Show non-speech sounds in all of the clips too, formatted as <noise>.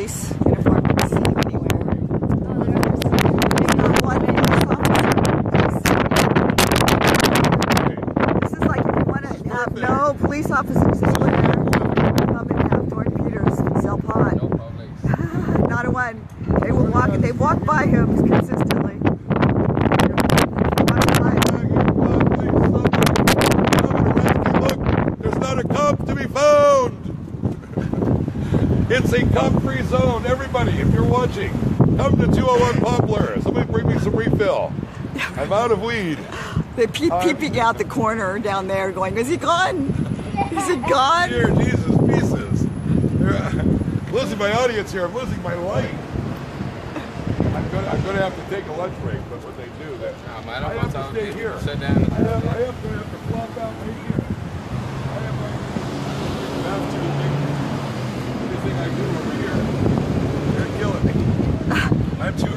not a police uniform to be seen anywhere. There's not one police officer. This is like if you want to have no police officers anywhere, come and have Thorne Peters sell pot. No public. Not a one. They will walk. They walk by him consistently. Walk by. Look, there's not a cop to be found. It's a cop-free zone. Everybody, if you're watching, come to 201 Poplar. Somebody bring me some refill. I'm out of weed. They peep, uh, peeping out the corner down there, going, "Is he gone? Is he gone?" Dear Jesus, pieces. I'm <laughs> losing my audience here. I'm losing my light. I'm going I'm to have to take a lunch break, but what they do, that Nah, man, I I'm have gonna stay them here. sit down. I have, I have to have to flop out right here. I have uh, my mouth to the big anything I do over here. They're killing me. <laughs> I'm too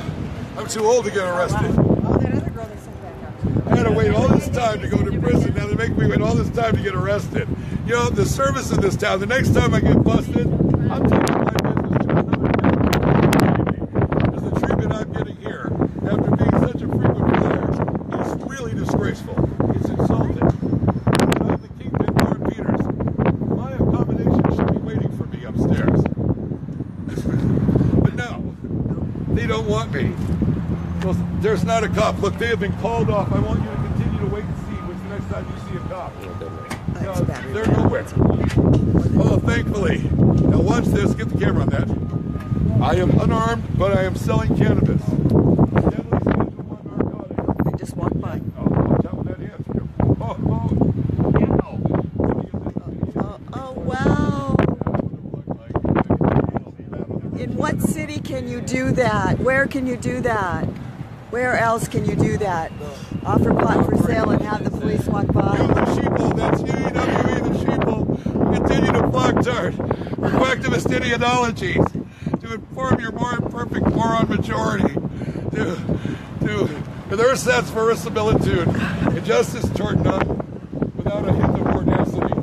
I'm too old to get arrested. Oh, that other girl they sent back up. I had to wait all this time to go to prison. Now they make me wait all this time to get arrested. You know, the service in this town, the next time I get busted, I'm taking my business to another town. Because the treatment I'm getting here, after being such a frequent flyer, is really disgraceful. It's insulting. I'm the kingpin, Thorne Peters. My accommodation should be waiting for me upstairs. But no, they don't want me. Well, there's not a cop. Look, they have been called off. I want you to continue to wait and see when's the next time you see a cop. Oh, That's No, battery they're nowhere. Oh, thankfully. Now watch this. Get the camera on that. I am unarmed, but I am selling cannabis. Deadly Schedule One narcotic. They just walk by. Oh, watch out that hand. Oh, oh. Oh, oh wow! In what city can you do that? Where can you do that? Where else can you do that? Offer pot for sale and have the police walk You, by. the sheeple, that's UEWE, the sheeple. Continue to flock dart. Requactivist ideologies. To inform your more imperfect moron majority. To, to, to their sense for verisimilitude. Injustice toward none. Without a hint of audacity.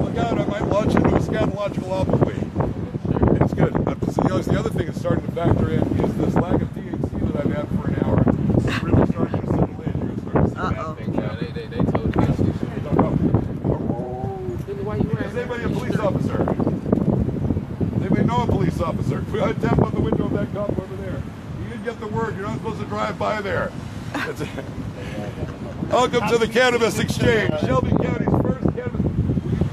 Look out, I might launch into a scatological obloquy. It's good. You the other thing that's starting to factor in is this lack of THC that I've had for an hour. It's really starting to settle in. You're starting to see that Uh-oh. thing. Yeah, they, they, they told me. Don't go. Why you wearing Is anybody a police officer? Anybody know a police officer? We I tap on the window of that cop over there. You didn't get the word. You're not supposed to drive by there. Welcome to the Cannabis Exchange, Shelby County's first cannabis.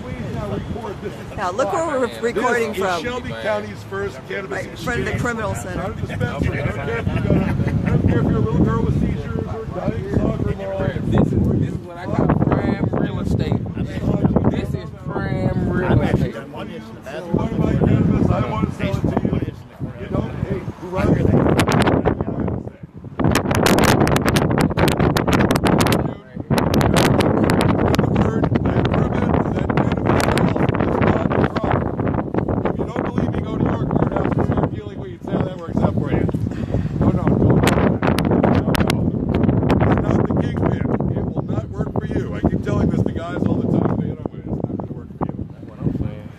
Please now record this? Now look where we're This recording is from. Shelby County's first cannabis Right in exchange. front of the criminal Not center. a dispensary. I don't care if you got a, I don't care if you're a little girl with seizures or dying soccer ball. This is, this is what I call prime real estate. This is prime real estate. You want to buy cannabis? I want to sell it to you. You don't. Hey, who runs it? If you don't believe me, go to York Warehouse and start dealing weeds. See how that works out for you. No, no, no, no, no, no. You're not the kingpin. It will not work for you. I keep telling this to guys all the time. They don't. It's not going to work for you. That's what I'm saying.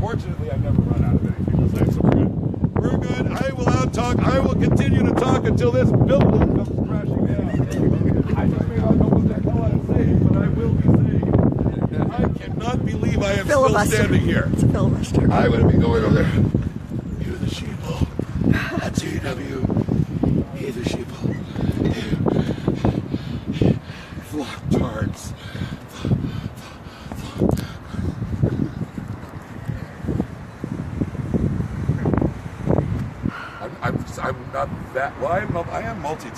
Fortunately, I never run out of anything to say, so we're good. We're good. I will out talk. I will continue until this building comes crashing down. I just may not know what the hell I'm saying, but I will be saying. I cannot believe I am still standing here. It's a filibuster. I would be going over there. You're the sheeple. That's EW. He's the sheeple. Flock tarts. I'm, I'm, I'm not that. Well, I'm, I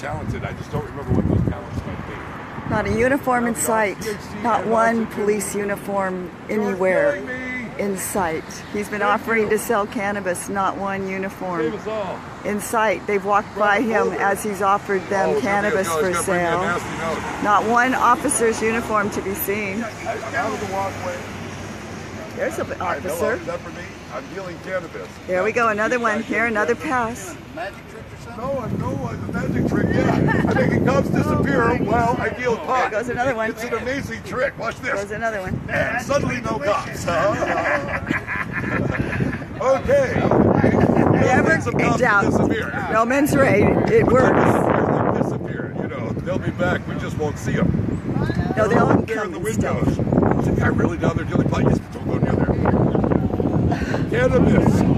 am multi-talented. I just don't remember what those talents might be. Not a uniform in sight. Not one police uniform anywhere You're killing me. in sight. He's been offering to sell cannabis. Not one uniform in sight. They've walked by him as he's offered Oh, them it's gonna be a- cannabis for gonna bring me a sale. Not one officer's uniform to be seen. I'm out of the walkway. There's an I know, officer. except for me, I'm dealing cannabis. There we go. Another one here. Another pass. No, I know it's a magic trick. Yeah, I make it cops disappear while I deal pot. There goes another one. It's an amazing trick. Watch this. another one. And suddenly no cops. okay. tens of Ain't thousands doubt. No mens rea. It works. They'll disappear. You know, they'll be back. We just won't see them. No, they'll They're in the windows. Is the guy really down there dealing pot? Yes, don't go near there. Cannabis. <laughs>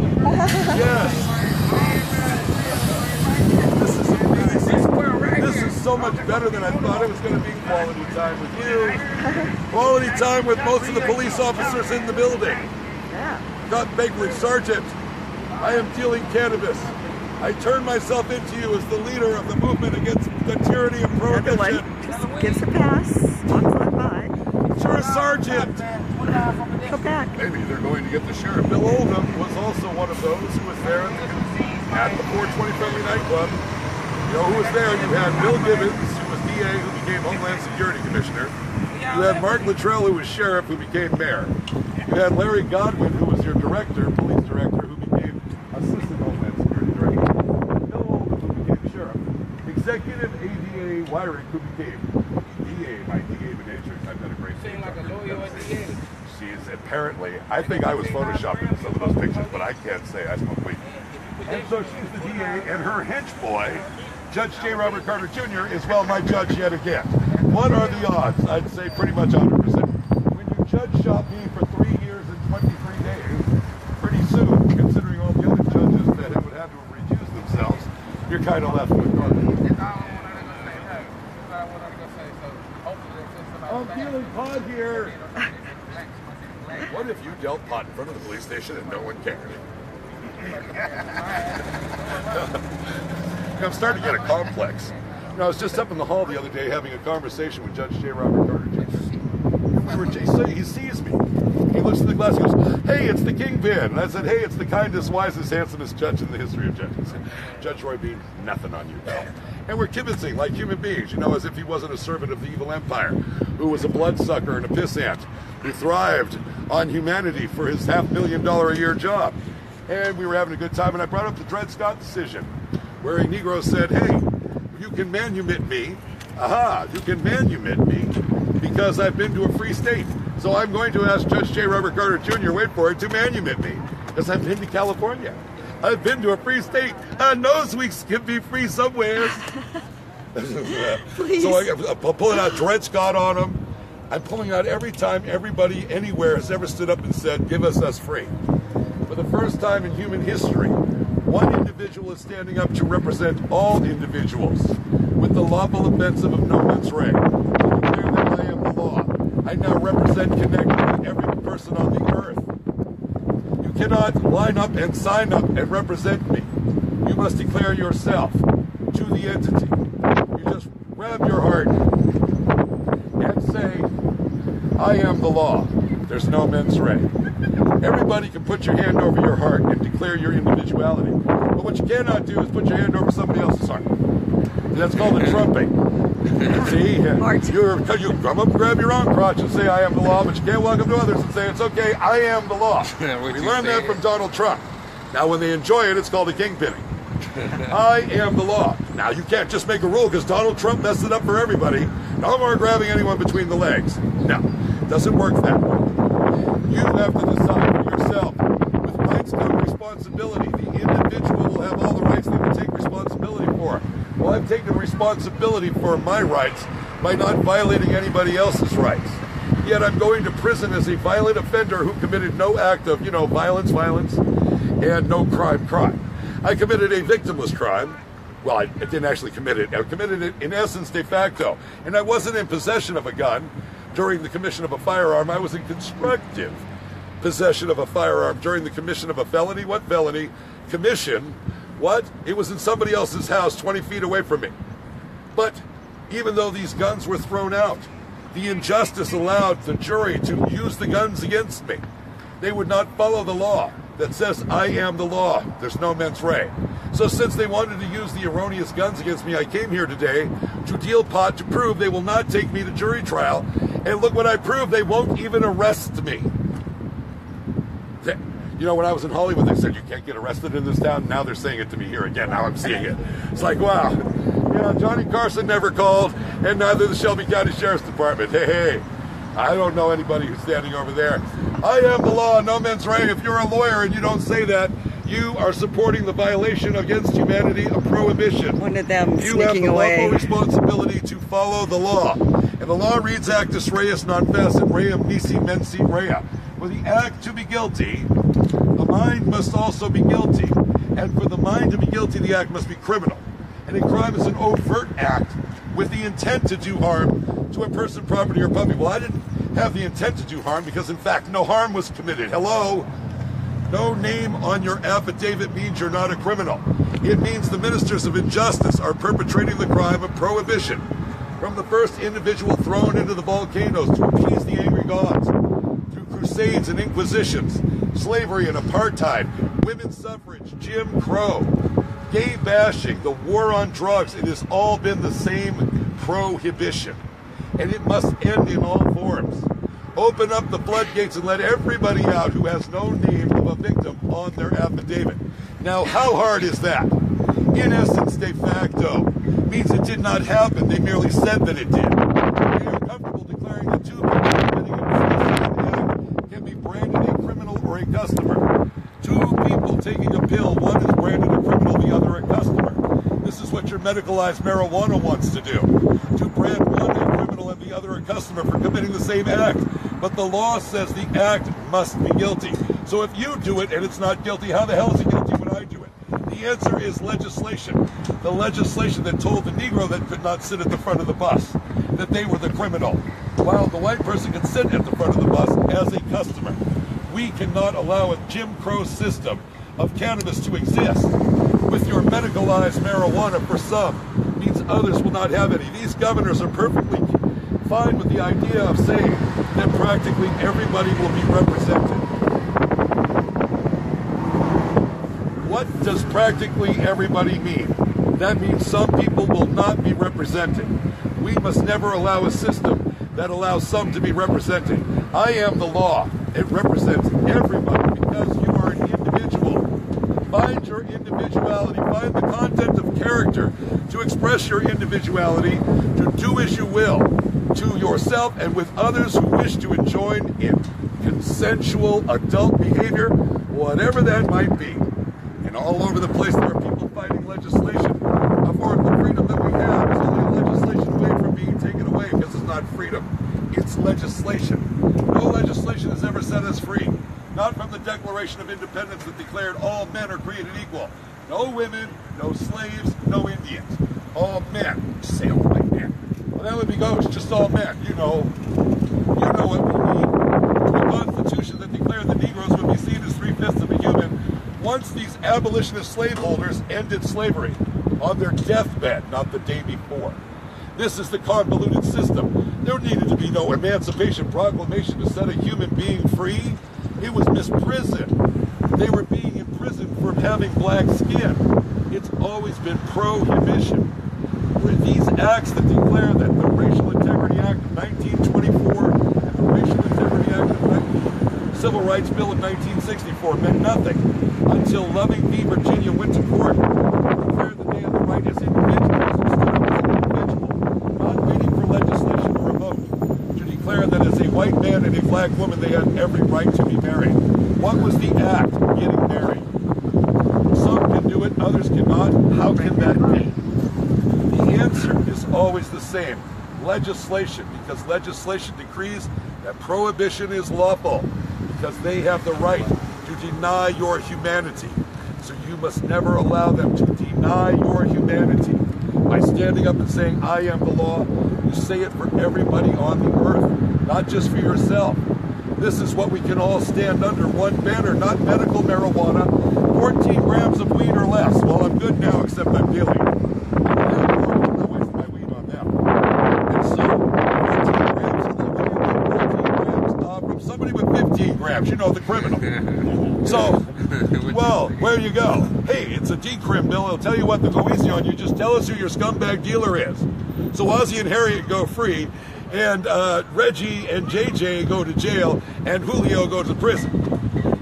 Yes. This is amazing. This is so much better than I thought it was going to be. Quality time with you. Quality time with most of the police officers in the building. Yeah. Got Begley, Sergeant. I am dealing cannabis. I turn myself into you as the leader of the movement against the tyranny of prohibition. one. Just gives a pass. Walks on by. Sure, Sergeant. Go back. Maybe they're going to get the sheriff. Bill Oldham was also one of those who was there at the, at the 420 Friendly Nightclub. You know who was there? You had Bill Gibbons, who was DA, who became Homeland Security Commissioner. You had Mark Luttrell, who was sheriff, who became mayor. You had Larry Godwin, who was your director, police director, who became assistant Homeland Security director. Bill Oldham, who became sheriff. Executive ADA Weirich, who became DA by DA Benatrix. I've done a great Seem name. like a lawyer DA. She's apparently, I think I was photoshopped some of those pictures, but I can't say. I smoke weed. And so she's the DA, and her hench boy, Judge J. Robert Carter Jr., is, well, my judge yet again. What are the odds? I'd say pretty much 100%. When you judge shop me for three years and 23 days, pretty soon, considering all the other judges that would have to have recused themselves, you're kind of left with nothing. I'm feeling pod here. What if you dealt pot in front of the police station and no one cared? <laughs> <laughs> I'm starting to get a complex. You know, I was just up in the hall the other day having a conversation with Judge J. Robert Carter Jr. We were, he he sees me. He looks in the glass and goes, Hey, it's the kingpin. And I said, Hey, it's the kindest, wisest, handsomest judge in the history of judges. <laughs> Judge Roy Bean, nothing on you, pal. And we're kibitzing like human beings, you know, as if he wasn't a servant of the evil empire, who was a bloodsucker and a pissant, who thrived on humanity for his half million dollar a year job. And we were having a good time, and I brought up the Dred Scott decision, where a Negro said, Hey, you can manumit me. Aha, you can manumit me because I've been to a free state. So I'm going to ask Judge J. Robert Carter Jr., wait for it, to manumit me because I've been to California. I've been to a free state. Uh, nose weeks can be free somewhere. <laughs> So I, I'm pulling out Dred Scott on him. I'm pulling out every time everybody anywhere has ever stood up and said, give us us free. For the first time in human history, one individual is standing up to represent all individuals with the lawful offensive of no mens rea. To declare that I am the law. I now represent connect with every person on the earth. You cannot line up and sign up and represent me. You must declare yourself to the entity. You just grab your heart and say, I am the law. There's no mens rea. Everybody can put your hand over your heart and declare your individuality. But what you cannot do is put your hand over somebody else's heart. That's called the trumping. <laughs> See, you're, you come up, grab your own crotch, and say, "I am the law," but you can't walk up to others and say, "It's okay, I am the law." <laughs> We learned that from Donald Trump. Now, when they enjoy it, it's called a kingpinning. <laughs> I am the law. Now, you can't just make a rule because Donald Trump messed it up for everybody. No more grabbing anyone between the legs. No, doesn't work that way. You have to decide for yourself. With rights come responsibility. The individual will have all the rights they will take responsibility for. Well, I've taken responsibility for my rights by not violating anybody else's rights. Yet I'm going to prison as a violent offender who committed no act of, you know, violence, violence, and no crime, crime. I committed a victimless crime. Well, I, didn't actually commit it. I committed it in essence de facto. And I wasn't in possession of a gun during the commission of a firearm. I was in constructive possession of a firearm during the commission of a felony. What felony? Commission. What? It was in somebody else's house 20 feet away from me. But even though these guns were thrown out, the injustice allowed the jury to use the guns against me. They would not follow the law that says I am the law. There's no mens rea. So since they wanted to use the erroneous guns against me, I came here today to deal pot to prove they will not take me to jury trial. And look what I proved. They won't even arrest me. You know, when I was in Hollywood, they said you can't get arrested in this town. Now they're saying it to me here again. Now I'm seeing it. It's like, wow. You know, Johnny Carson never called, and neither the Shelby County Sheriff's Department. Hey, hey, I don't know anybody who's standing over there. I am the law, no mens rea. If you're a lawyer and you don't say that, You are supporting the violation against humanity of prohibition. One of them You have the away. lawful responsibility to follow the law. And the law reads actus reus non facit reum nisi mensi rea. For the act to be guilty, the mind must also be guilty. And for the mind to be guilty, the act must be criminal. A crime is an overt act with the intent to do harm to a person, property, or public. Well, I didn't have the intent to do harm because, in fact, no harm was committed. Hello? No name on your affidavit means you're not a criminal. It means the ministers of injustice are perpetrating the crime of prohibition. From the first individual thrown into the volcanoes to appease the angry gods, through crusades and inquisitions, slavery and apartheid, women's suffrage, Jim Crow, gay bashing, the war on drugs, it has all been the same prohibition. And it must end in all forms. Open up the floodgates and let everybody out who has no name of a victim on their affidavit. Now, how hard is that? In essence, de facto means it did not happen. They merely said that it did. They are comfortable declaring that two people committing a act can be branded a criminal or a customer. Two people taking a pill, one is branded a criminal, the other a customer. Your medicalized marijuana wants to do. To brand one a criminal and the other a customer for committing the same act. But the law says the act must be guilty. So if you do it and it's not guilty, how the hell is it guilty when I do it? The answer is legislation. The legislation that told the Negro that could not sit at the front of the bus that they were the criminal, while the white person could sit at the front of the bus as a customer. We cannot allow a Jim Crow system of cannabis to exist with your medicalized marijuana for some means others will not have any. These governors are perfectly fine with the idea of saying that practically everybody will be represented. What does practically everybody mean? That means some people will not be represented. We must never allow a system that allows some to be represented. I am the law. It represents everybody because you are an individual. Find your individuality. Find the content of character to express your individuality, to do as you will, to yourself and with others who wish to join in consensual adult behavior, whatever that might be. And all over the place, there are people fighting legislation for the freedom that we have. is only legislation away from being taken away because it's not freedom. It's legislation. No legislation has ever set us free. Not from the Declaration of Independence that declared all men are created equal. No women, no slaves, no Indians. All men. Sail like men. Well, that would be ghosts, just all men. You know, you know what we mean. A constitution that declared the Negroes would be seen as three-fifths of a human once these abolitionist slaveholders ended slavery on their deathbed, not the day before. This is the convoluted system. There needed to be no Emancipation Proclamation to set a human being free. It was misprison. They were being imprisoned for having black skin. It's always been prohibition. Were these acts that declare that the Racial Integrity Act of 1924 and the Racial Integrity Act of 19, Civil Rights Bill of 1964 meant nothing until Loving v. Virginia went to court and declared that they had the right as individuals who stood up as an individual, not waiting for legislation or a vote, to declare that as a white man and a black woman they had every right to be married. What was the act? Getting married. Some can do it, others cannot. How can that be? The answer is always the same legislation, because legislation decrees that prohibition is lawful, because they have the right to deny your humanity. So you must never allow them to deny your humanity. By standing up and saying, I am the law, you say it for everybody on the earth, not just for yourself. This is what we can all stand under one banner, not medical marijuana, 14 grams of weed or less. Well, I'm good now, except I'm dealing. I'm away from my weed on them. And so, 14 grams of the 14 grams uh, from somebody with 15 grams, you know, the criminal. <laughs> So, well, where you go? Hey, it's a decrim bill. I'll tell you what to go easy on you. Just tell us who your scumbag dealer is. So Ozzy and Harriet go free, and uh, Reggie and JJ go to jail, and Julio go to prison.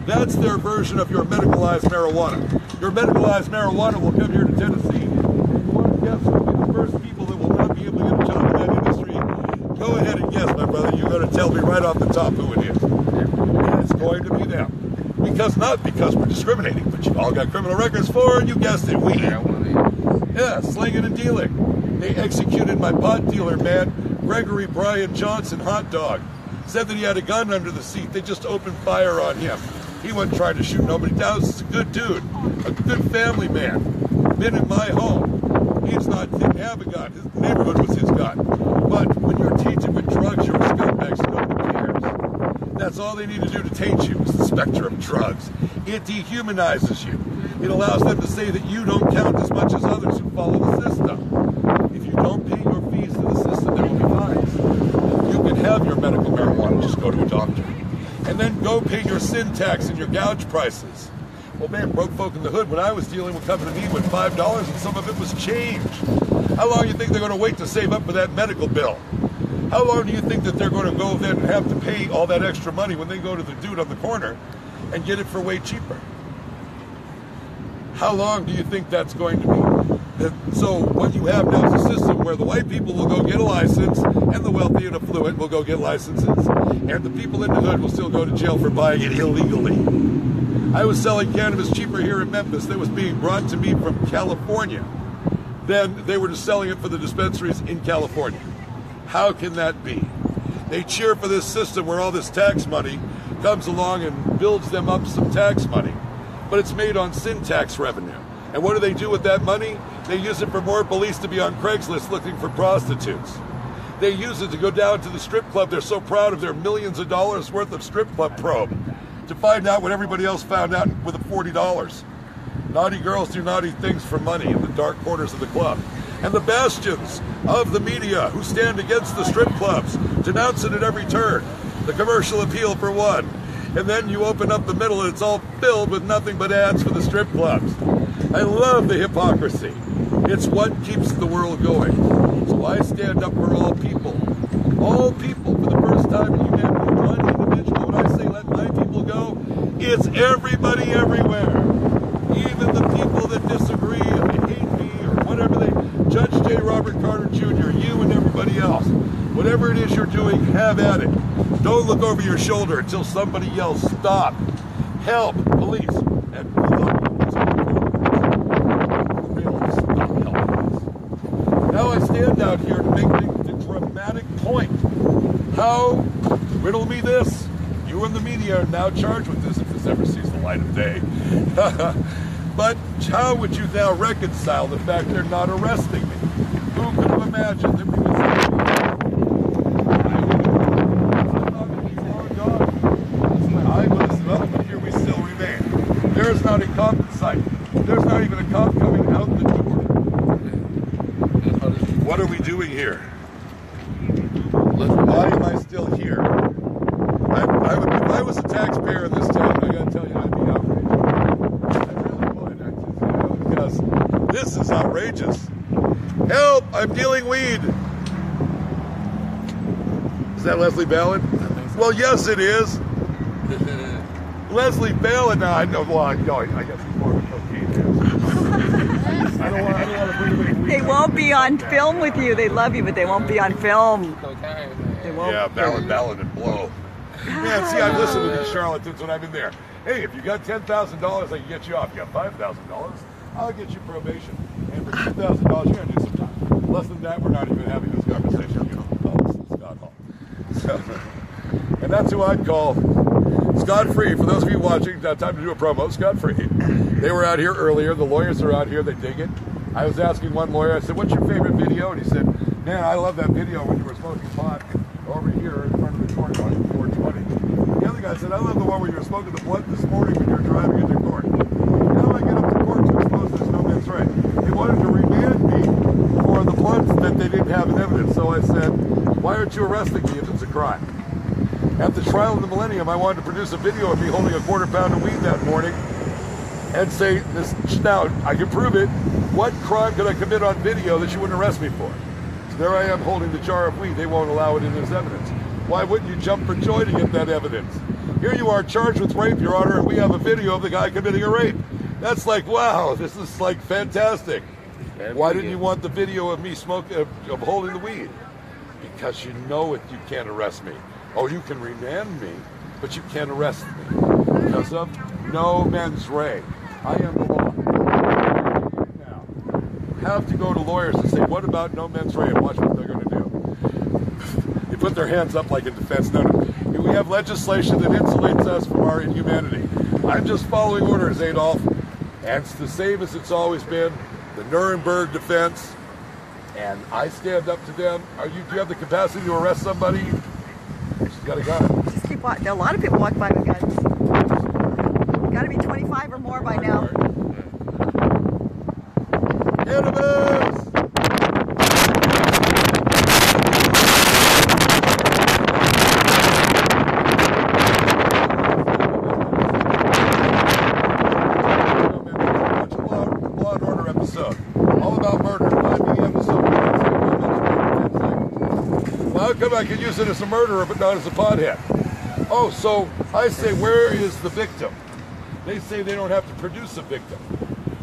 That's their version of your medicalized marijuana. Your medicalized marijuana will come here to Tennessee. And you want to guess who will be the first people that will not be able to get a job in that industry? Go ahead and guess, my brother. You're going to tell me right off the top who it is. And it's going to be them. Because not because we're discriminating, but you all got criminal records for, and you guessed it, we. One. Yeah, slinging and dealing. They executed my pot dealer, man, Gregory Brian Johnson, hot dog. Said that he had a gun under the seat. They just opened fire on him. He wasn't trying to shoot nobody down. He's a good dude, a good family man. Been in my home. He's not didn't have a gun. His neighborhood was his gun. But when you're tainted with drugs, you're a scumbag, so nobody cares. That's all they need to do to taint you is the specter of drugs. It dehumanizes you. It allows them to say that you don't count as much as others who follow the system. If you don't pay your fees to the system, there will be fines. You can have your medical marijuana, just go to a doctor. And then go pay your sin tax and your gouge prices. Well, man, broke folk in the hood, when I was dealing with coming to me with $5 and some of it was change. How long do you think they're going to wait to save up for that medical bill? How long do you think that they're going to go then and have to pay all that extra money when they go to the dude on the corner and get it for way cheaper? How long do you think that's going to be? So what you have now is a system where the white people will go get a license and the wealthy and affluent will go get licenses and the people in the hood will still go to jail for buying it illegally. I was selling cannabis cheaper here in Memphis that was being brought to me from California than they were just selling it for the dispensaries in California. How can that be? They cheer for this system where all this tax money comes along and builds them up some tax money, but it's made on sin tax revenue. And what do they do with that money? They use it for more police to be on Craigslist looking for prostitutes. They use it to go down to the strip club. They're so proud of their millions of dollars worth of strip club probe to find out what everybody else found out with a $40. Naughty girls do naughty things for money in the dark corners of the club. And the bastions of the media who stand against the strip clubs denounce it at every turn. The commercial appeal for one. And then you open up the middle and it's all filled with nothing but ads for the strip clubs. I love the hypocrisy. It's what keeps the world going. So I stand up for all people. All people for the first time in humanity. One individual. When I say let my people go, it's everybody everywhere even the people that disagree and they hate me or whatever they Judge J. Robert Carter Jr., you and everybody else. Whatever it is you're doing, have at it. Don't look over your shoulder until somebody yells, stop, help, police. And we love you. Really stop helping us. Now I stand out here to make the, the dramatic point. How, riddle me this, you and the media are now charged with this if this ever sees the light of day. <laughs> but how would you now reconcile the fact they're not arresting me? Who could have imagined that we would I was, well, but here we still remain. There is not a cop in sight. There's not even a cop coming out the door. What are we doing here? Why am I still here? I, I would, if I was a taxpayer in this town, I gotta tell you, I'd be outraged. I really would, actually, you know, because this is outrageous. Help! I'm dealing weed. Is that Leslie Ballin? Well, yes, it is. <laughs> Leslie Ballin. Now I know. Well, I know. I guess he's more of a cocaine man. I don't want. I don't want to bring him in. They won't be on film with you. They love you, but they won't be on film. Cocaine, They won't. Yeah, Ballin, Ballin, and blow. Man, see, I've listened to these <laughs> charlatans when I've been there. Hey, if you got ten thousand dollars, I can get you off. You got five thousand dollars, I'll get you probation. And for two thousand dollars, you're gonna do some time. Less than that, we're not even having this conversation. You know, oh, this is Scott Hall. So, and that's who I'd call Scott Free. For those of you watching, time to do a promo. Scott Free. They were out here earlier. The lawyers are out here. They dig it. I was asking one lawyer. I said, "What's your favorite video?" And he said, "Man, I love that video when you were smoking pot over here in front of the court on 420." The other guy said, "I love the one where you were smoking the blunt this morning when you were driving into court." Now I get up to court to expose this no mens rea. They wanted to remand me for the blunts that they didn't have in evidence. So I said, "Why aren't you arresting me if it's a crime?" At the trial of the millennium, I wanted to produce a video of me holding a quarter pound of weed that morning and say this now I can prove it. What crime could I commit on video that you wouldn't arrest me for? So there I am holding the jar of weed. They won't allow it in as evidence. Why wouldn't you jump for joy to get that evidence? Here you are charged with rape, Your Honor, and we have a video of the guy committing a rape. That's like wow, this is like fantastic. Why didn't you want the video of me smoking, of, of holding the weed? Because you know it, you can't arrest me. Oh, you can remand me, but you can't arrest me because of no mens rea. I am the law. Now, have to go to lawyers and say, what about no mens rea? And watch what they're going to do. They put their hands up like in defense. No, no. We have legislation that insulates us from our inhumanity. I'm just following orders, Adolf. And it's the same as it's always been. The Nuremberg defense. And I stand up to them. Are you? Do you have the capacity to arrest somebody? Got. Just keep walking. A lot of people walk by with guns. Got to be 25 or more by now. Cannabis! Watch a Law Law and Order episode. All about murder. 5 p.m. episode. Well, how come I can use it as a murderer but not as a pothead? Oh, so I say, where is the victim? They say they don't have to produce a victim.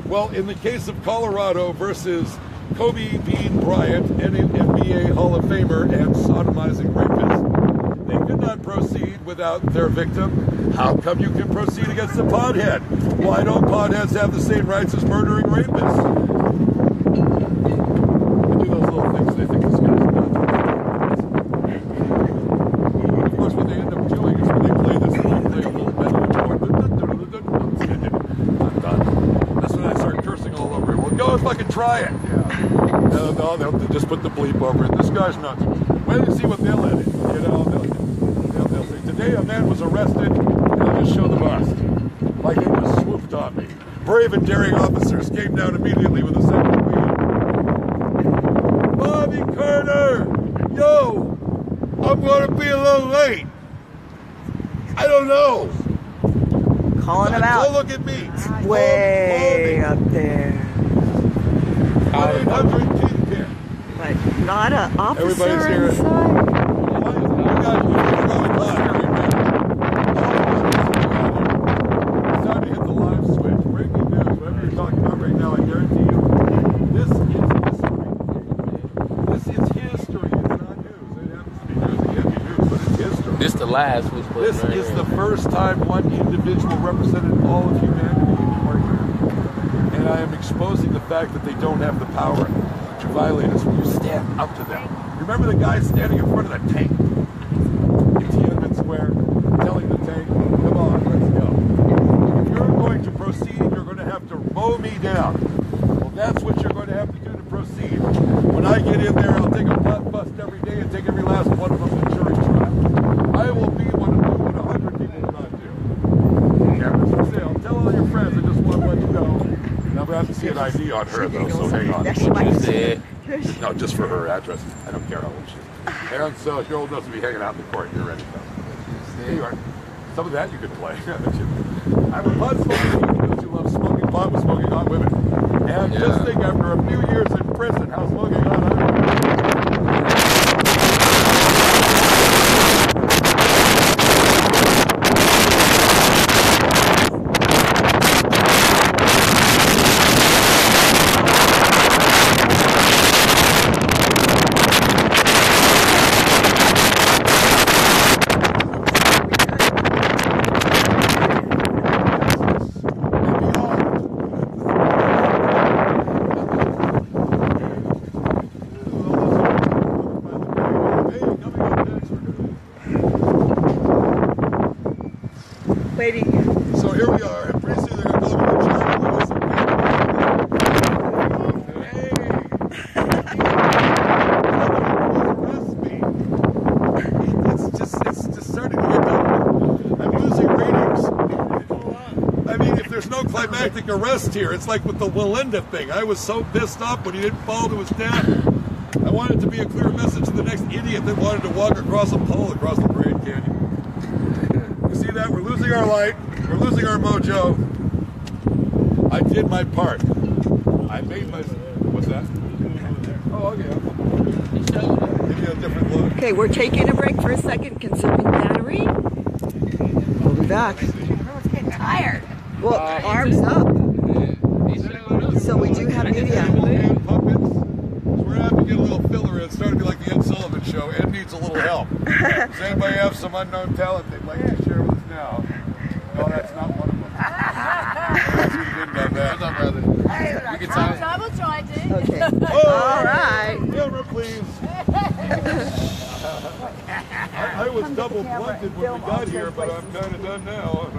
Well, in the case of Colorado versus Kobe Bean Bryant, an NBA Hall of Famer and sodomizing rapist, they could not proceed without their victim. How come you can proceed against a pothead? Why don't potheads have the same rights as murdering rapists? They do those little things. They think this guy's nuts. Of course, what they end up doing is when they play this little thing, a little bit I'm done. That's when I start cursing all over it. Well, go and fucking try it. Yeah. No, no, they'll, they'll just put the bleep over it. This guy's nuts. Wait and see what they'll edit. You know, they'll, they'll, they'll say, today a man was arrested, and they'll just show the bust. Like he just swooped on me. Brave and daring officers came down immediately with a second wheel. Bobby Carter! Yo! I'm gonna be a little late. I don't know. Calling them Don't look at me. Way Call up there. Me. 800 Kingpin. But not a officer Everybody's here. inside. Why is- you you're going live. It's time to hit the live switch. Breaking news. Whatever you're talking about right now, I guarantee you, this is history. This is history. It's not news. It happens to be news. It can't be news, but it's history. This the last. This is the first time one individual represented all of humanity I am exposing the fact that they don't have the power to violate us when you stand up to them. Remember the guy standing in front of that tank in Tiananmen Square telling the tank, come on, let's go. If you're going to proceed, you're going to have to mow me down. Well, that's what you're going to have to do to proceed. When I get in there, I'll take a pot bust every day and take every last one of them to jury trial. I will be one of them, what a hundred people will not do. Cameras for sale. Tell all your friends. I just want to let you know. And I'm going to have to see an ID on her, though, so hang on. There she might You said. No, just for her address. I don't care how old she is. And so if you're old enough to be hanging out in the court, you're ready to go. Here you are. Some of that you could play. <laughs> I'm a pot smoker because you love smoking pot with smoking hot women. And just think, after a few years in prison, how smoking hot women. Waiting. So here we are, and pretty soon they're going to call me John Lewis. Hey! Arrest me. It's just, it's just starting to get done. I'm losing ratings. I mean, if there's no climactic arrest here, it's like with the Wallenda thing. I was so pissed off when he didn't fall to his death. I wanted to be a clear message to the next idiot that wanted to walk across a pole across the Grand Canyon. You see that? We're losing our light. We're losing our mojo. I did my part. I made my. What's that? Oh, okay. Give you a different look. Okay, we're taking a break for a second, conserving battery. We'll be back. Everyone's getting tired. Well, uh, arms up. So we do have media. And puppets. So we're gonna have to get a little filler in. It's starting to be like the Ed Sullivan Show. Ed needs a little help. <laughs> Does anybody have some unknown talent they'd like to share with us now? No, that's not one of them. <laughs> What's up, brother? Hey, we can. I will try to. Okay. <laughs> Oh, All right. Camera, please. I, I was double blunted when we got here, but I'm kind of done now.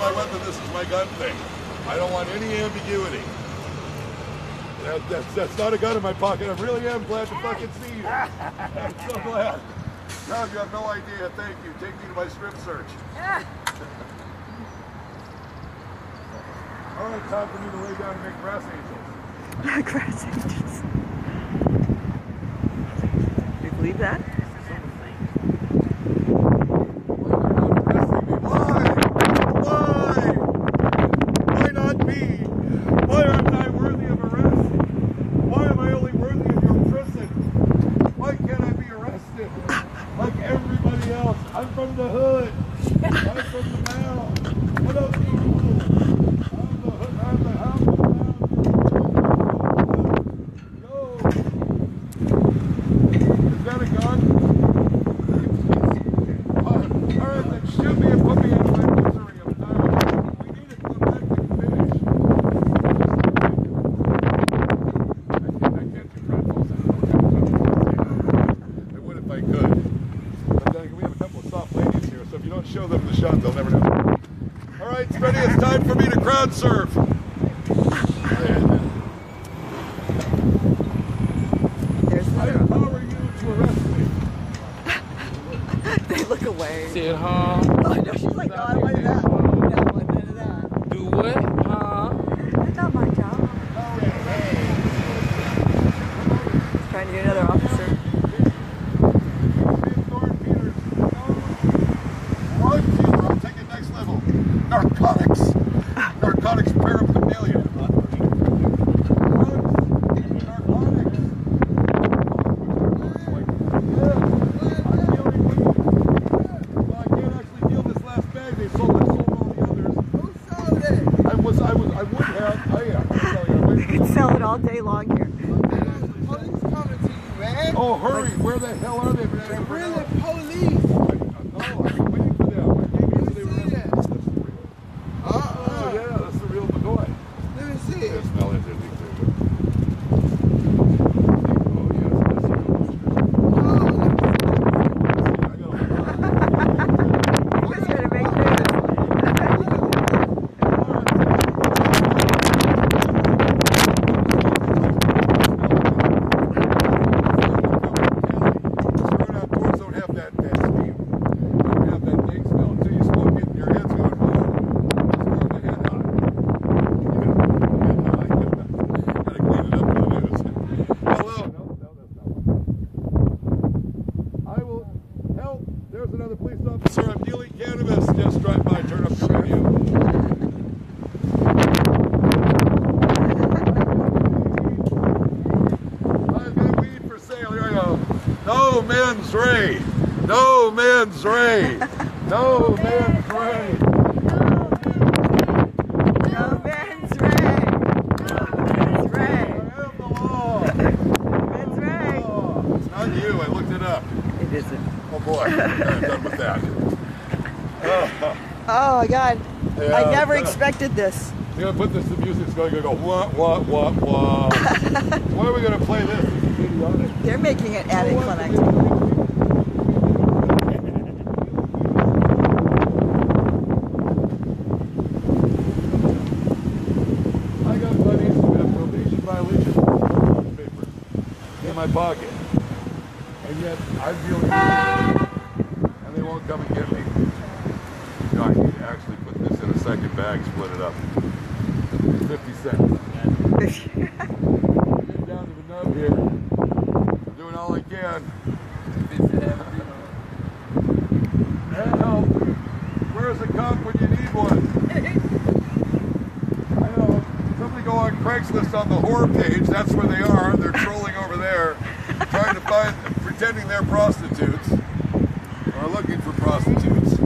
my weapon, this is my gun thing. I don't want any ambiguity. That, that's, that's not a gun in my pocket. I really am glad to fucking see you. I'm so glad. Tom, you have no idea. Thank you. Take me to my strip search. All right, time for me to lay down and make grass angels. <laughs> grass angels. Do you believe that? time for me to crowd surf. mens rea. <laughs> No mens rea. No mens rea. No mens rea. I am the law. No mens rea. It's not you. I looked it up. It isn't. Oh boy. I'm done with that. Oh, <laughs> oh my God. Yeah, I never yeah. expected this. You're gonna put this to music. It's going to go wah wah wah wah. <laughs> Why are we going to play this? They're making it at attic clinic. Craigslist on the whore page. That's where they are. They're trolling over there, trying to find, pretending they're prostitutes or looking for prostitutes.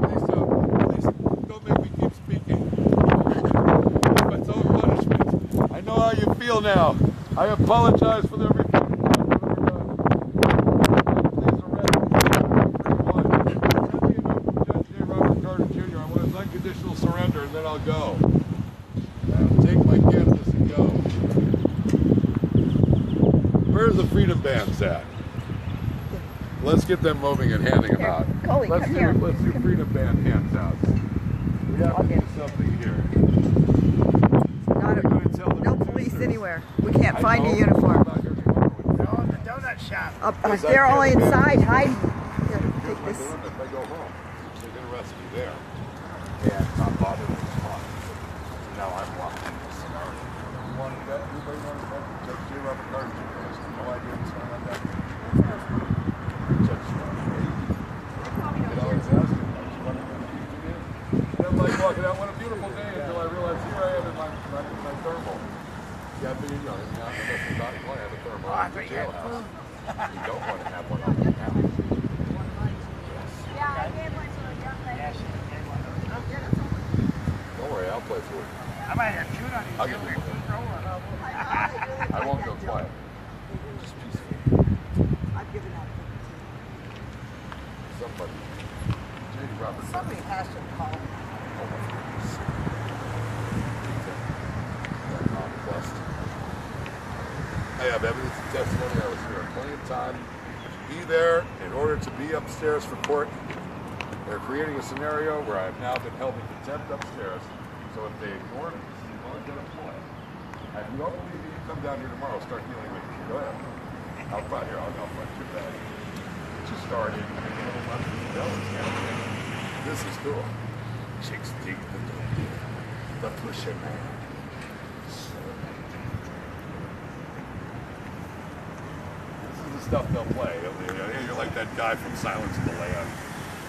Please don't, please don't make me keep speaking. It's own punishment. I know how you feel now. I apologize for every. Please arrest me. Send me a note from Judge J. Robert Carter Jr. I want his unconditional surrender, and then I'll go. I'll take my cannabis and go. Where's the freedom bands at? Let's get them moving and handing them out. Coley, let's come do here. let's do freedom band hands out. We have to do something here. Not We're gonna tell a, the no police anywhere. We can't I find a uniform. I'm not here tomorrow with you. Oh, the donut shop. Up, they're all inside hiding. Here, take my this. dilemma. If I go home, they're gonna arrest me there. And not bother with the spot. Now I'm locked in this scenario. You want to bet? Anybody want to bet? Judge J. Robert Carter Jr. has no idea what's going on down there. Judge Get all his ass. And I'm like walking out, what a beautiful day until I realized here I am in my, my, my thermal. Yeah, but you know, now it doesn't not want to have a thermal Oh, I in the thought you had jailhouse. You don't want to have one on the house. Yeah, I gave one to a young lady. Yeah, she gave one. Oh, don't worry, I'll play for you. I might have chewed on you. I'll get too. you. Throw one. I won't go quiet. Just peaceful. I've given up. Somebody. J.D. Roberts. Somebody has to call. I have evidence and testimony. I was here plenty of time to be there in order to be upstairs for court. They're creating a scenario where I have now been held in contempt upstairs. So if they ignore me, is going to. If you don't believe me, you come down here tomorrow, start dealing with me. Go ahead. I'll front here. I'll, I'll front your bag. Just started. This is cool. Chicks dig the dope. The pusher man. This is the stuff they'll play. They'll- you know, You're that guy from Silence of the Lambs.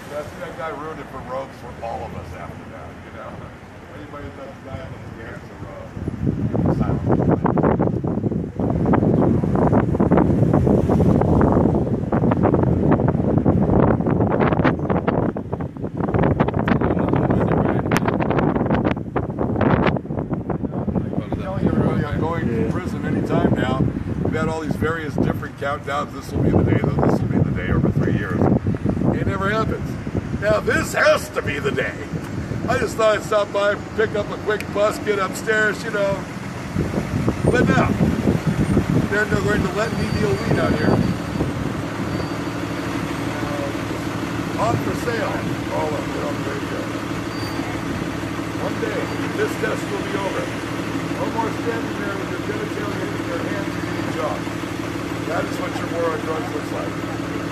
Think that guy ruined it for ropes for all of us after that, you know. <laughs> Anybody that's guy that dance a rope. Silence of the Lambs. I'm telling everybody I'm going to prison anytime now. We've had all these various different countdowns. This will be the day, though. this will be the day over three years. It never happens. Now this has to be the day. I just thought I'd stop by, pick up a quick bus, get upstairs, you know. But no. They're not going to let me deal weed out here. Uh, on for sale. All of it on the radio. One day, this test will be over. No more standing there with your genitalia in your hands chalk. That is what your war on drugs looks like.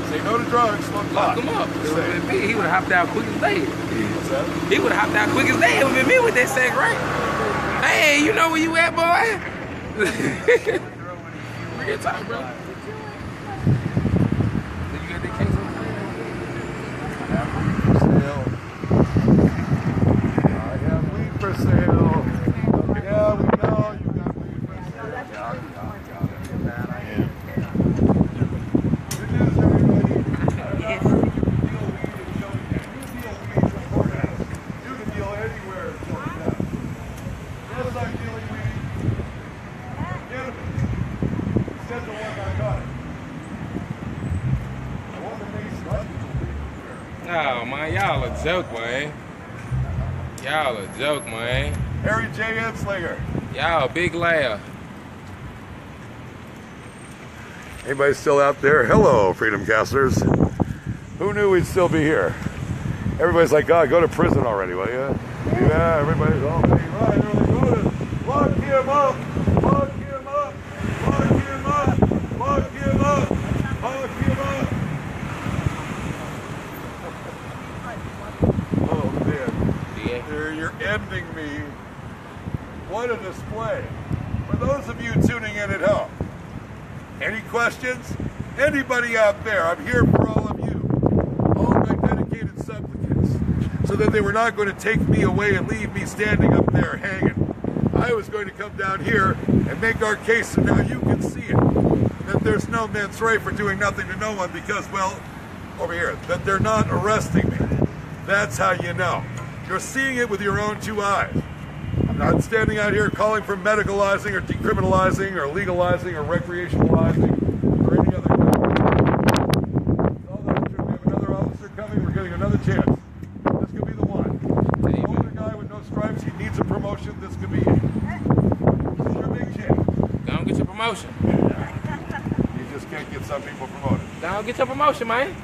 Say no to drugs, pot. Lock him up. Just It would have me. He would have hopped out quick as day. What's that? He would have hopped out quick as day. It would have been me with that sack, right? Hey, you know where you at, boy? <laughs> Real talk, bro. Did you get that case on Have weed for sale. I have weed for sale. Yeah, we know you got weed for sale. Yeah, yeah, yeah. I am. Good news, everybody. You can deal weed in Chilton. You deal weed in the courthouse. You can deal anywhere in Chilton. Yes, I'm dealing weed. Get him. He said the one I got it. I want to make some Oh man, y'all a joke, man. Y'all a joke, man. Harry J. Anslinger. Y'all a big laugh. Anybody still out there? Hello, Freedom Casters. Who knew we'd still be here? Everybody's like, God, go to prison already, will you? Yeah, everybody's all being right. They're like, go to lock him up, lock him up, lock him up, lock him up, lock him up. Sending me. What a display. For those of you tuning in at home, any questions? Anybody out there? I'm here for all of you. All my dedicated supplicants. So that they were not going to take me away and leave me standing up there hanging. I was going to come down here and make our case so now you can see it. That there's no mens rea for doing nothing to no one because, well, over here, that they're not arresting me. That's how you know. You're seeing it with your own two eyes. I'm not standing out here calling for medicalizing or decriminalizing or legalizing or recreationalizing or any other. All that true. We have another officer coming. We're getting another chance. This could be the one. The older guy with no stripes. He needs a promotion. This could be it. This is your big chance. And get your promotion. You just can't get some people promoted. And get your promotion, man.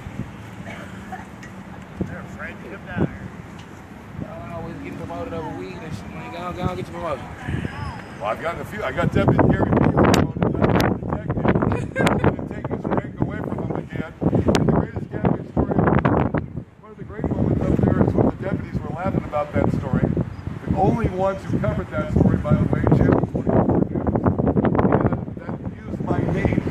They're afraid to come down here. Y'all always get promoted over weed and shit, man. Go on, go on, get your promotion. Well, I've gotten a few. I got Deputy Gary P. promoted. I got a detective. I'm going to take his rank away from him again. And the greatest camping story, one of the great moments up there is when the deputies were laughing about that story. The only ones who covered that story, by the way, Jim, was one of the news, and that used my name.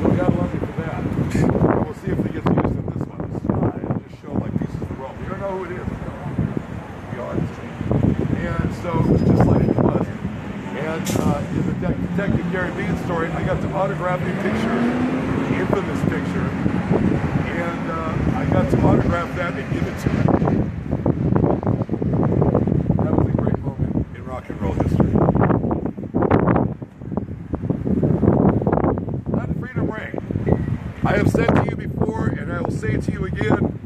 So God love me for that. And we'll see if it gets used in this one. This slide will just show like pieces of the rope. You don't know who it is. We are. And so it's just like it was. And uh, in the De- Detective Gary Bean story, I got to autograph a picture, the infamous picture, and uh, I got to autograph that and give it to him. That was a great moment in rock and roll history. Let freedom ring. I have said to you before, and I will say to you again,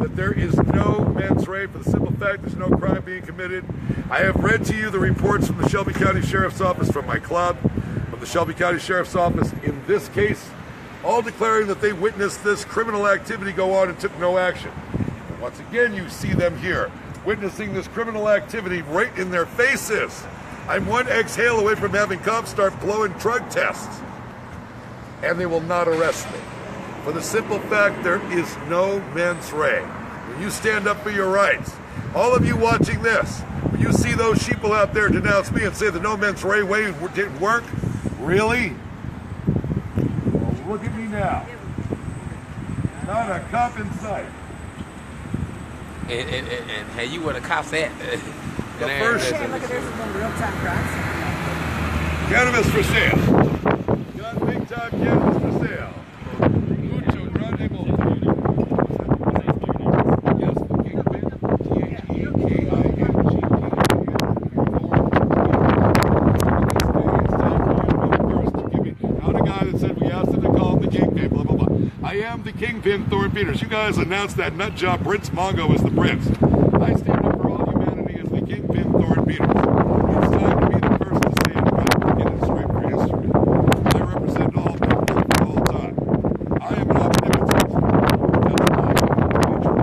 that there is no mens rea for the simple fact there's no crime being committed. I have read to you the reports from the Shelby County Sheriff's Office, from my club, from the Shelby County Sheriff's Office in this case, all declaring that they witnessed this criminal activity go on and took no action. Once again, you see them here, witnessing this criminal activity right in their faces. I'm one exhale away from having cops start blowing drug tests, and they will not arrest me for the simple fact there is no mens rea. When you stand up for your rights, all of you watching this, when you see those sheeple out there denounce me and say the no mens rea way didn't work, really? Well, look at me now. Not a cop in sight. And, and, and, and hey, you where the cops at? <laughs> The And first- there's a- Look at this one, real-time crimes. Cannabis for sale. Got big time cannabis for sale. Mucho grande Yes, the Kingpin, T-H-E-K-I-N-G-P-I-N. Not a guy that said we asked him to call him the Kingpin, blah, blah, blah. I Kingpin, Thorne Peters. You guys announced that nut job, Prince Mongo, is the Prince. I stand up for all humanity as the Kingpin, Thorne Peters. It's time to be the first to stand right and get it straight for history. I represent all people for all time. I am an omnipotent. That's my nature.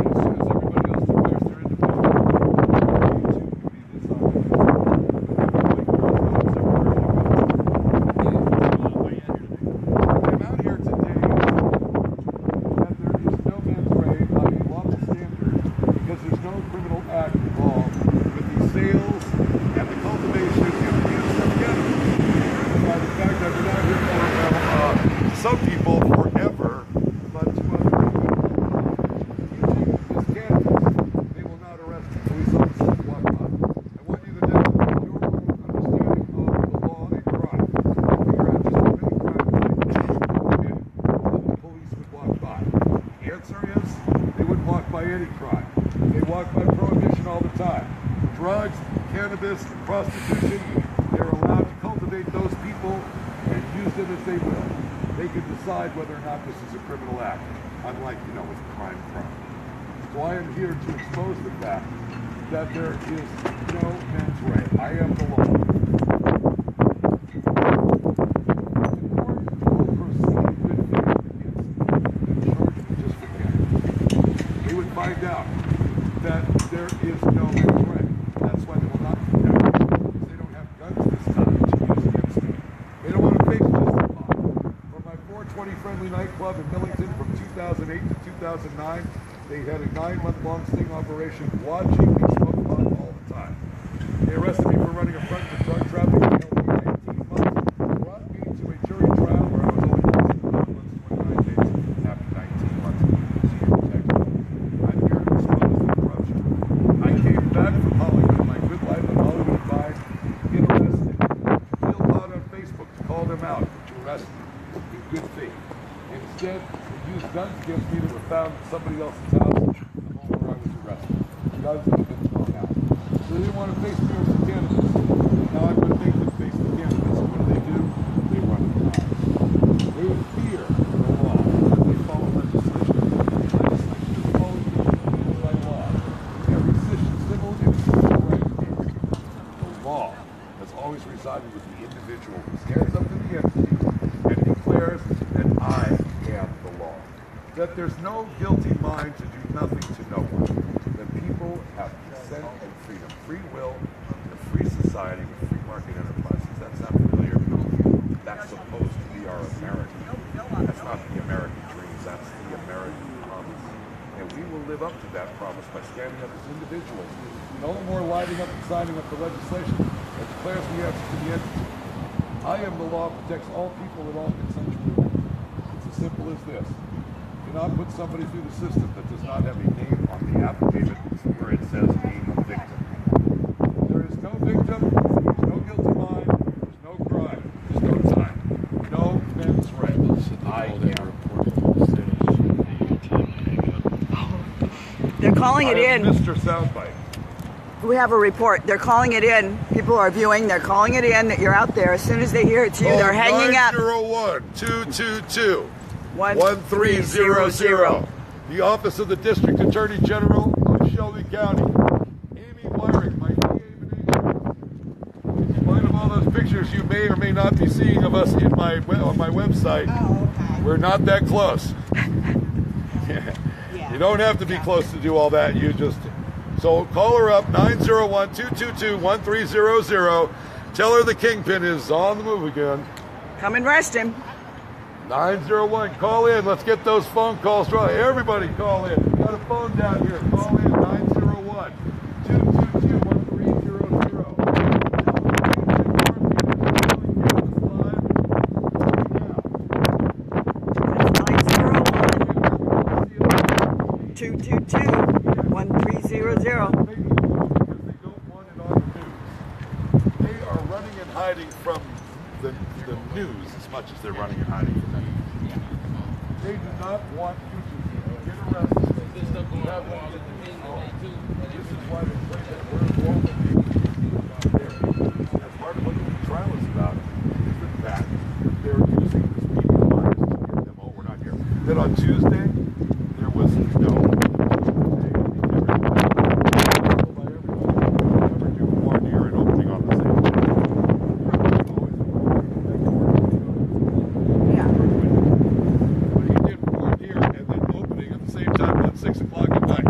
And as soon as everybody else declares their independence, we too can be this I'm out here today that there is no mens rea by a lawful standard because there's no criminal act involved with the sales and the cultivation and the use of cannabis. By the fact that we're not here for uh, some people forever, but to other people using this cannabis, they will not arrest a police officer for walk by. I want you to know your understanding of the law and crime. Figure out just how many crimes committed that the police would walk by. The answer is they wouldn't walk by any crime. They walk by prohibition all the time. Drugs, cannabis, prostitution, they're allowed to cultivate those people and use them as they will. They can decide whether or not this is a criminal act, unlike, you know, with crime crime. So I am here to expose the fact that there is no mens rea. I am the law. will proceed in good faith against me and charge me just for cannabis. They would find out that there is no mens rea. That's why they will not protect me, because they don't have guns this time to use against me. They don't want to face just the law. For my 420 Friendly Nightclub in Millington from 2008 to 2009, they had a nine-month-long sting operation watching me smoke pot all time. They arrested me for running a front for drug trafficking. held me 19 months, brought me to a jury trial where I was only sentenced to 29 days after 19 months of senior protection. I'm here to expose the corruption. I came back from Hollywood, my good life in Hollywood advised, get arrested. Feel out on Facebook to call them out to arrest me in good faith. Instead, they used guns against me that were found in somebody else's house, the home where I was arrested. Guns that have been thrown out. So they didn't want to face as a candidate. Now I'm going to make them face the. So what do they do? They run the lies. They fear the law. They follow legislation. Legislation is followed by law. Every civil and civil rights the law has always resided with the individual who stands up to the entity and declares that I am the law. That there's no guilty mind to do nothing to no one. That people have consent and freedom, free will, in a free society with free market enterprises. That's not familiar. That's supposed to be our American. That's not the American dreams. That's the American promise. And we will live up to that promise by standing up as individuals. No more lining up and signing up for legislation that declares we have to the entity. I am the law protects all people at all consensual. It's as simple as this. Do not put somebody through the system that does not have a name on the affidavit where it says name of victim. There is no victim, there's no guilty mind, there's no crime, there's no time, no mens rea. I am. They're calling it in. Mr. Soundbite. We have a report. They're calling it in. People are viewing. They're calling it in that you're out there. As soon as they hear it's you, they're hanging up. 901 222 One, 1300. The Office of the District Attorney General of Shelby County. Amy Weirich, my PA In spite of all those pictures you may or may not be seeing of us in my on my website, oh, we're not that close. <laughs> You don't have to be close to do all that. You just so call her up 901-222-1300. Tell her the kingpin is on the move again. Come and rest him. 901, call in. Let's get those phone calls. Everybody call in. Got a phone down here. Call in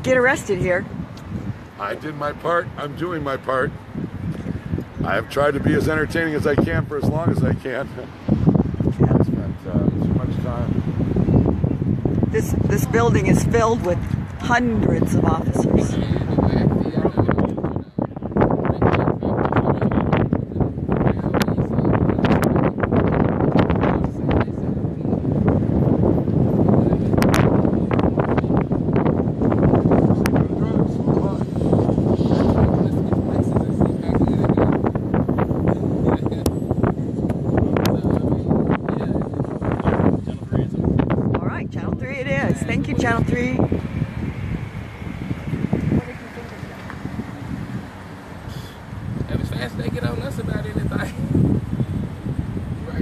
can't get arrested here. I did my part. I'm doing my part. I have tried to be as entertaining as I can for as long as I can. <laughs> I spent uh, too much time. This this building is filled with hundreds of officers. Drugs, fine. All right, Channel 3 it is. Thank you, Channel 3. As fast as they get on us about anything, right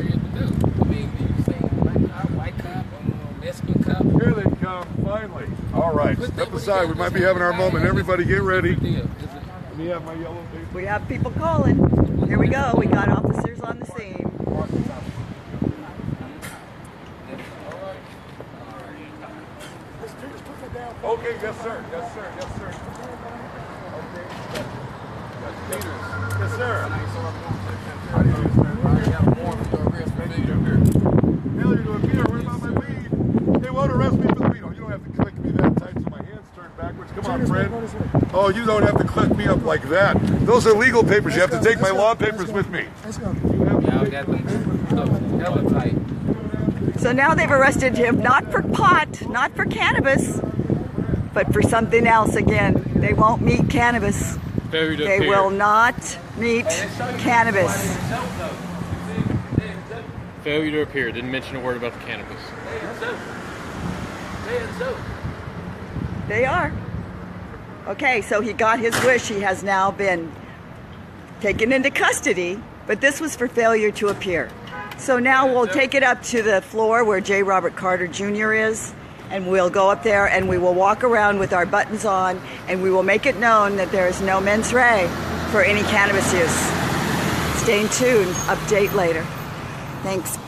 here to do. I mean, you say black cop, white cop, um, Mexican cop. Here they come, finally. All All right, step they- aside. We might be having our have moment. Everybody get ready. Deal. Let me have my yellow paper. We have people calling. Here we go. We got officers on the scene. Okay, yes, sir. Yes, sir. Yes, sir. Okay. Yes, sir. Failure to appear. What about my weed? They won't arrest me for the weed. Oh, you don't have to click me that tight so my hands turn backwards. Come on, friend. Oh, you don't have to click me up like that. Those are legal papers. You have to take my law papers with me. Let's go. Y'all got them hella tight. So now they've arrested him not for pot, not for cannabis, but for something else again. They won't meet cannabis. Failure to They appear. will not meet cannabis. Failure to appear. Didn't mention a word about the cannabis. They are. Okay, so he got his wish. He has now been taken into custody, but this was for failure to appear. So now we'll take it up to the floor where J. Robert Carter Jr. is, and we'll go up there and we will walk around with our buttons on, and we will make it known that there is no mens rea for any cannabis use. Stay tuned. Update later. Thanks.